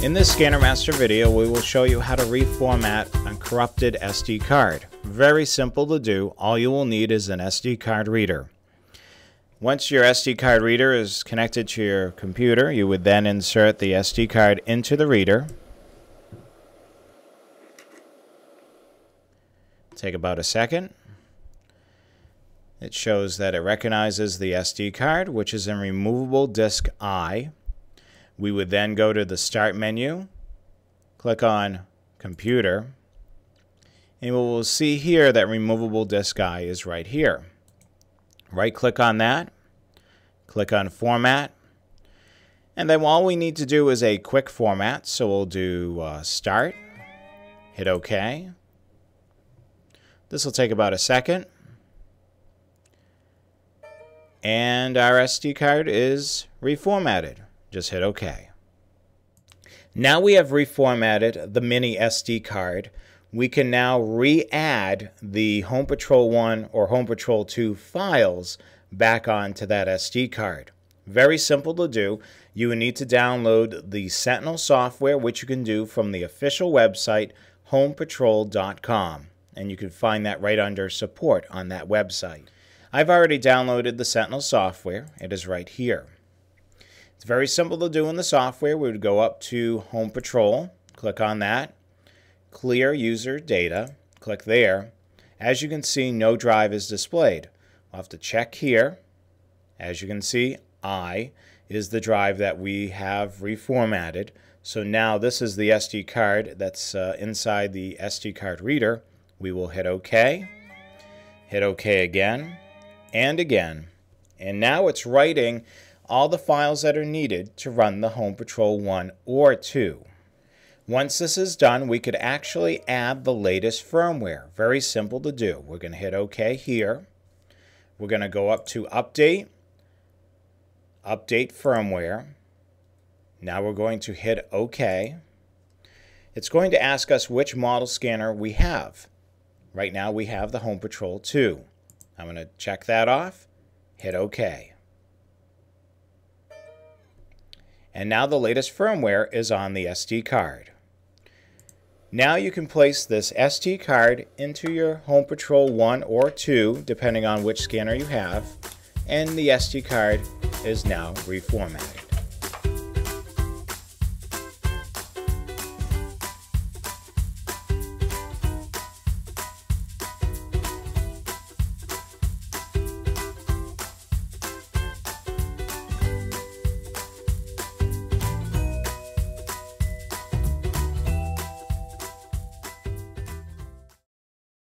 In this Scanner Master video, we will show you how to reformat a corrupted SD card. Very simple to do. All you will need is an SD card reader. Once your SD card reader is connected to your computer, you would then insert the SD card into the reader. Take about a second. It shows that it recognizes the SD card, which is in removable disk I. We would then go to the Start menu, click on Computer, and we will see here that removable disk I is right here. Right click on that, click on Format, and then all we need to do is a quick format. So we'll do uh, Start, hit OK. This will take about a second. And our SD card is reformatted. Just hit OK. Now we have reformatted the mini SD card. We can now re-add the Home Patrol 1 or Home Patrol 2 files back onto that SD card. Very simple to do. You will need to download the Sentinel software, which you can do from the official website, homepatrol.com. And you can find that right under support on that website. I've already downloaded the Sentinel software. It is right here. It's very simple to do in the software. We would go up to Home Patrol, click on that, clear user data, click there. As you can see, no drive is displayed. I'll have to check here. As you can see, I is the drive that we have reformatted. So now this is the SD card that's uh, inside the SD card reader. We will hit OK, hit OK again, and again. And now it's writing all the files that are needed to run the Home Patrol 1 or 2. Once this is done, we could actually add the latest firmware. Very simple to do. We're going to hit OK here. We're going to go up to Update, Update Firmware. Now we're going to hit OK. It's going to ask us which model scanner we have. Right now we have the Home Patrol 2. I'm going to check that off, hit OK. And now the latest firmware is on the SD card. Now you can place this SD card into your Home Patrol 1 or 2, depending on which scanner you have, and the SD card is now reformatted.